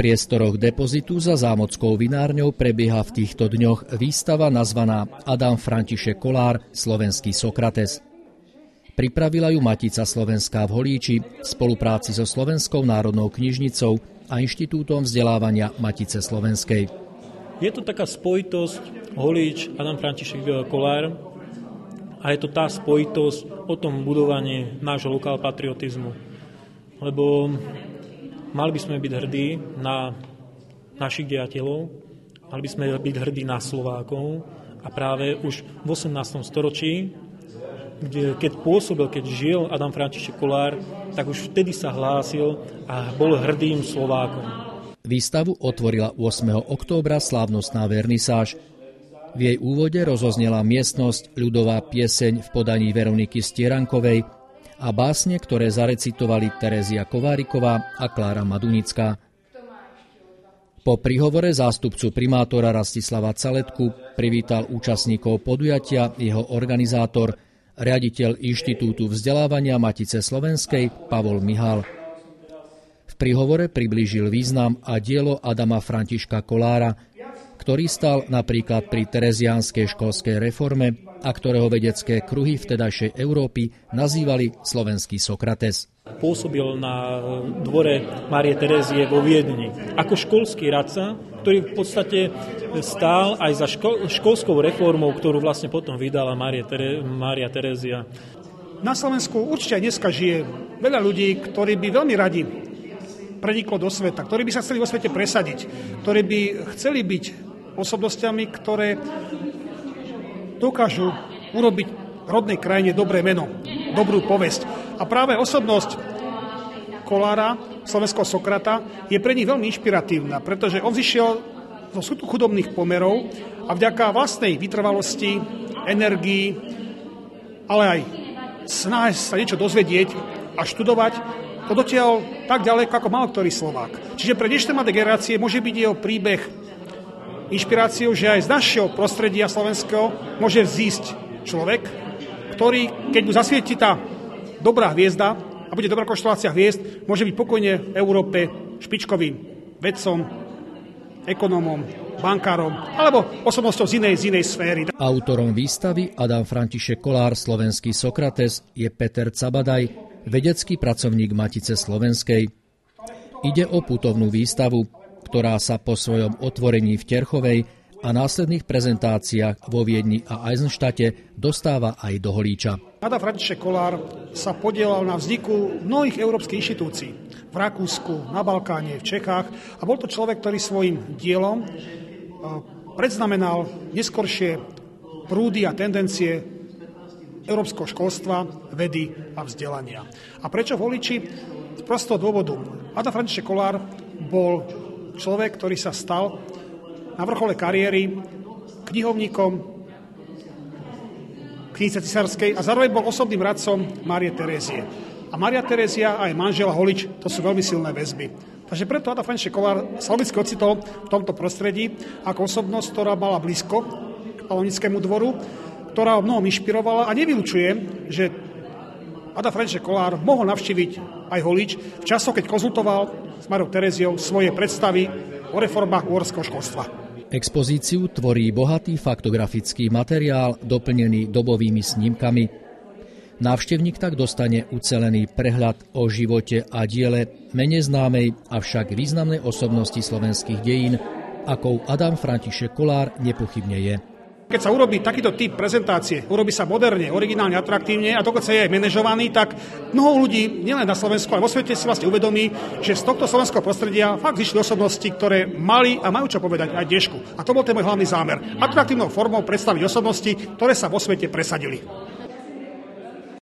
priestoroch depozitu za zámockou vinárňou prebieha v týchto dňoch výstava nazvaná Adam František Kolár, slovenský Sokrates. Pripravila ju Matica Slovenská v Holíči v spolupráci so Slovenskou národnou knižnicou a Inštitútom vzdelávania Matice Slovenskej. Je to taká spojitosť Holíč, Adam František Kolár a je to tá spojitosť o tom budovaní nášho lokál patriotizmu. Lebo Mali by sme byť hrdí na našich diateľov, mali by sme byť hrdí na Slovákov a práve už v 18. storočí, kde, keď pôsobil, keď žil Adam František Kolár, tak už vtedy sa hlásil a bol hrdým Slovákom. Výstavu otvorila 8. októbra slávnostná vernisáž. V jej úvode rozoznela miestnosť ľudová pieseň v podaní Veroniky Stierankovej – a básne, ktoré zarecitovali Terezia Kováriková a Klára Madunická. Po prihovore zástupcu primátora Rastislava Caletku privítal účastníkov podujatia jeho organizátor, riaditeľ Inštitútu vzdelávania Matice Slovenskej Pavol Mihal. V prihovore priblížil význam a dielo Adama Františka Kolára, ktorý stal napríklad pri tereziánskej školskej reforme a ktorého vedecké kruhy vtedajšej Európy nazývali slovenský Sokrates. Pôsobil na dvore Márie Terezie vo Viedni ako školský radca, ktorý v podstate stál aj za ško- školskou reformou, ktorú vlastne potom vydala Mária, Tere- Mária Terezia. Na Slovensku určite aj dneska žije veľa ľudí, ktorí by veľmi radi preniklo do sveta, ktorí by sa chceli vo svete presadiť, ktorí by chceli byť osobnostiami, ktoré dokážu urobiť rodnej krajine dobré meno, dobrú povesť. A práve osobnosť Kolára, slovenského Sokrata, je pre nich veľmi inšpiratívna, pretože on zišiel zo chudobných pomerov a vďaka vlastnej vytrvalosti, energii, ale aj snahe sa niečo dozvedieť a študovať, to dotiaľ tak ďaleko ako mal ktorý Slovák. Čiže pre dnešné mladé generácie môže byť jeho príbeh inšpiráciou, že aj z našeho prostredia slovenského môže vzísť človek, ktorý, keď mu zasvieti tá dobrá hviezda a bude dobrá konštelácia hviezd, môže byť pokojne v Európe špičkovým vedcom, ekonómom, bankárom alebo osobnosťou z inej, z inej sféry. Autorom výstavy Adam František Kolár, slovenský Sokrates, je Peter Cabadaj, vedecký pracovník Matice Slovenskej. Ide o putovnú výstavu, ktorá sa po svojom otvorení v Terchovej a následných prezentáciách vo Viedni a Eisenštate dostáva aj do Holíča. Ada František Kolár sa podielal na vzniku mnohých európskych inštitúcií v Rakúsku, na Balkáne, v Čechách a bol to človek, ktorý svojim dielom e, predznamenal neskoršie prúdy a tendencie európskeho školstva, vedy a vzdelania. A prečo v Holiči? Z prostého dôvodu. Ada František Kolár bol človek, ktorý sa stal na vrchole kariéry knihovníkom knižnice Cisárskej a zároveň bol osobným radcom Márie Terézie. A Maria Terézia a aj manžela Holič, to sú veľmi silné väzby. Takže preto Ada František Kolár sa logicky ocitol v tomto prostredí ako osobnosť, ktorá mala blízko k Palonickému dvoru, ktorá ho mnohom inšpirovala a nevylučuje, že Ada František Kolár mohol navštíviť aj Holič v časoch, keď konzultoval s Marou Tereziou svoje predstavy o reformách uhorského školstva. Expozíciu tvorí bohatý faktografický materiál doplnený dobovými snímkami. Návštevník tak dostane ucelený prehľad o živote a diele menej známej, avšak významnej osobnosti slovenských dejín, akou Adam František Kolár nepochybne je. Keď sa urobí takýto typ prezentácie, urobí sa moderne, originálne, atraktívne a dokonca je aj manažovaný, tak mnoho ľudí, nielen na Slovensku, ale vo svete si vlastne uvedomí, že z tohto slovenského prostredia fakt vyšli osobnosti, ktoré mali a majú čo povedať aj dnešku. A to bol ten môj hlavný zámer. Atraktívnou formou predstaviť osobnosti, ktoré sa vo svete presadili.